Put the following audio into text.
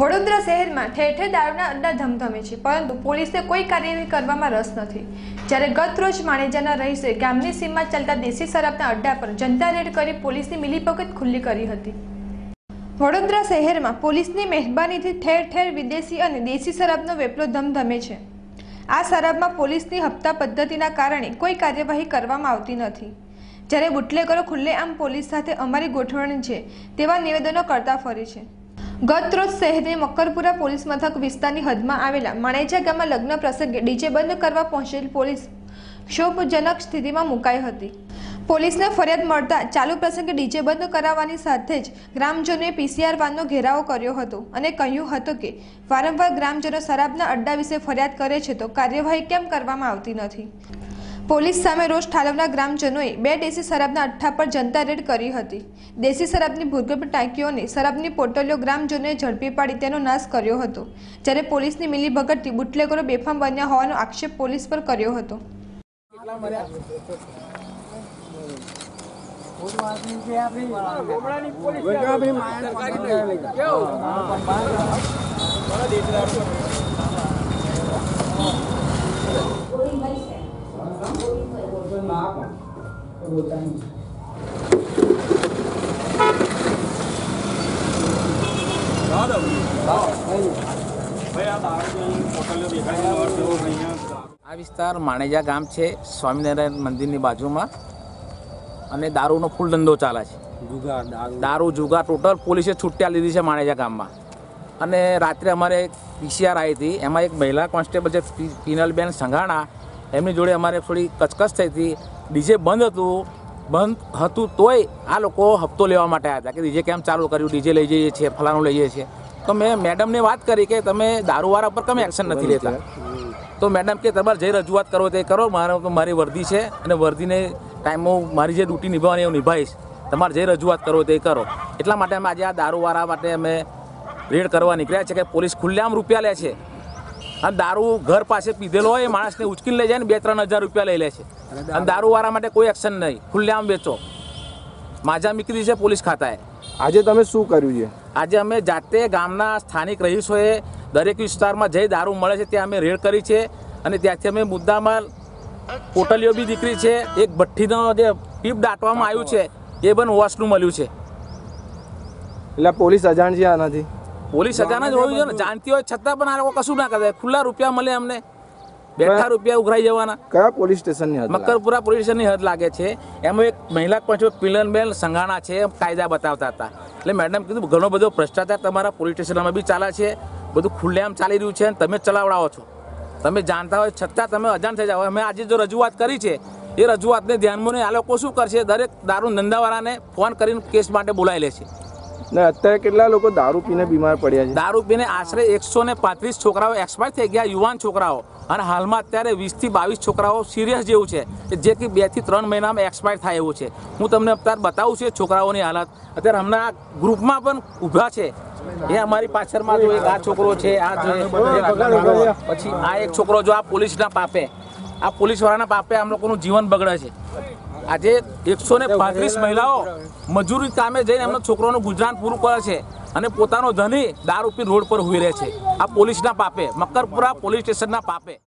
વડોદરા શહેરમાં ઠેર ઠેર દારૂના અડ્ડા ધમધમે છે, પરંતુ પોલીસે કોઈ કાર્યવાહી કરવામાં રસ નથી. જ્યારે ગત રોજ માણેજાના રહીશે ગામની સીમમાં ચાલતા દેશી શરાબના અડ્ડા પર જનતા રેડ કરી પોલીસની મિલીભગત ખુલ્લી કરી હતી. વડોદરા શહેરમાં પોલીસની મહેરબાનીથી ઠેર ઠેર વિદેશી અને દેશી શરાબનો વેપલો ધમધમે છે. આ શરાબમાં પોલીસની હપ્તા પદ્ધતિના કારણે કોઈ કાર્યવાહી કરવામાં આવતી નથી. જ્યારે બુટલેગરો ખુલ્લેઆમ પોલીસ સાથે અમારી ગોઠવણી છે, તેવા નિવેદનો કરતા ફરે છે. ગત રોજ શહેરની મક્કરપુરા પોલીસ મથક વિસ્તારની હદમાં આવેલા માણેજા ગામમાં લગ્ન પ્રસંગે ડીજે બંધ કરવા પહોંચેલ પોલીસ ક્ષોભજનક સ્થિતિમાં મુકાઈ હતી. પોલીસને ફરિયાદ મળતા ચાલુ પ્રસંગે ડીજે બંધ કરાવવાની સાથે જ ગ્રામજનોએ પીસીઆર વાનનો ઘેરાવો કર્યો હતો અને કહ્યું હતું કે, વારંવાર ગ્રામજનો શરાબના અડ્ડા વિશે ફરિયાદ કરે છે તો કાર્યવાહી કેમ કરવામાં આવતી નથી? પોલીસ સામે રોષ ઠાલવના ગ્રામજનોએ બે દેશી શરાબના અઠ્ઠા પર જનતા રેડ કરી હતી. દેશી શરાબની ભૂગર્ભ ટાંકીઓને શરાબની પોટલીઓ ગ્રામજનોએ ઝડપી પાડી તેનો નાશ કર્યો હતો, જ્યારે પોલીસની મિલીભગતથી બુટલેગરો બેફામ બન્યા હોવાનો આક્ષેપ પોલીસ પર કર્યો હતો. આ વિસ્તાર માણેજા ગામ છે સ્વામિનારાયણ મંદિરની બાજુમાં અને દારૂનો ફૂલ ધંધો ચાલે છે. દારૂ. જુગાર ટોટલ પોલીસે છૂટ્યા લીધી છે માણેજા ગામમાં. અને રાત્રે અમારે એક પીસીઆર આવી હતી એમાં એક મહિલા કોન્સ્ટેબલ છે પિનલબેન સંઘાણા એમની જોડે અમારે થોડી કચકચ થઈ હતી. ડીજે બંધ હતું બંધ હતું તોય આ લોકો હપ્તો લેવા માટે આવ્યા હતા કે ડીજે કેમ ચાલુ કર્યું, ડીજે લઈ જઈએ છીએ, ફલાણું લઈ જઈએ છીએ. તો મેં મેડમને વાત કરી કે તમે દારૂવાળા પર કેમ એક્શન નથી લેતા. તો મેડમ કે તમારે જે રજૂઆત કરો તે કરો, મારે મારી વર્દી છે અને વર્દીને ટાઈમો મારી જે ડ્યુટી નિભાવવાની હું નિભાવીશ, તમારે જે રજૂઆત કરો તે કરો. એટલા માટે અમે આજે આ દારૂવાળા માટે અમે રેડ કરવા નીકળ્યા છે કે પોલીસ ખુલ્લેઆમ રૂપિયા લે છે. અને દારૂ ઘર પાસે પીધેલો હોય એ માણસને ઉચકીને લઈ જાય ને બે ત્રણ હજાર રૂપિયા લઈ લે છે. અને દારૂવાળા માટે કોઈ એક્શન નહીં. ખુલ્લેઆમ વેચો. માજા મીકરી છે પોલીસ ખાતાએ. આજે તમે શું કર્યું છે? આજે અમે જાતે ગામના સ્થાનિક રહીશોએ દરેક વિસ્તારમાં જઈ દારૂ મળે છે ત્યાં અમે રેડ કરી છે અને ત્યાંથી અમે મુદ્દામાં પોટલીઓ બી દીકરી છે. એક ભઠ્ઠીનો જે પીપ દાટવામાં આવ્યું છે એ પણ વોશનું મળ્યું છે. એટલે પોલીસ અજાણ છે આનાથી? પોલીસ અજાણ જ હોવી જોઈએ ને. જાણતી હોય છતાં પણ આ લોકો કશું ના કરે. ખુલ્લા રૂપિયા મળે અમને. બેઠા રૂપિયા ઉઘરાઈ જવાના. કયા પોલીસ સ્ટેશનની હતી મકરપુરા પોલીસ સ્ટેશનની હદ લાગે છે. એમાં એક મહિલા કોન્સ્ટેબલ પિલનબેન સંઘાણા છે કાયદા બતાવતા હતા. એટલે મેડમ કીધું ઘણો બધો ભ્રષ્ટાચાર તમારા પોલીસ સ્ટેશનમાં બી ચાલે છે. બધું ખુલ્લેઆમ ચાલી રહ્યું છે અને તમે ચલાવડાવો છો. તમે જાણતા હોય છતાં તમે અજાણ થઈ જાઓ. અમે આજે જો રજૂઆત કરી છે એ રજૂઆતને ધ્યાનમાં નહીં આ લોકો શું કરશે? દરેક દારૂ ધંધાવાળાને ફોન કરીને કેસ માટે બોલાવી લે છે ને અત્યારે કેટલા લોકો દારૂ પીને બીમાર પડ્યા છે? દારૂ પીને આશરે એકસો ને પાંત્રીસ છોકરાઓ એક્સપાયર થઈ ગયા યુવાન છોકરાઓ. અને હાલમાં અત્યારે વીસથી બાવીસ છોકરાઓ સિરિયસ જેવું છે કે જે કે બેથી ત્રણ મહિનામાં એક્સપાયર થાય એવું છે. હું તમને અત્યારે બતાવું છું છોકરાઓની હાલત. અત્યારે હમણાં ગ્રુપમાં પણ ઊભા છે. એ અમારી પાછળમાં જો એક આ છોકરો છે આ જે પછી આ એક છોકરો જો આ પોલીસના પાપે આ પોલીસવાળાના પાપે આમ લોકોનું જીવન બગડે છે. આજે એકસો ને પાંત્રીસ મહિલાઓ મજૂરી કામે જઈને એમના છોકરોનું ગુજરાન પૂરું કરે છે અને પોતાનો ધની દારૂપી રોડ પર હુઈ રહે છે. આ પોલીસના પાપે મકરપુરા પોલીસ સ્ટેશનના પાપે.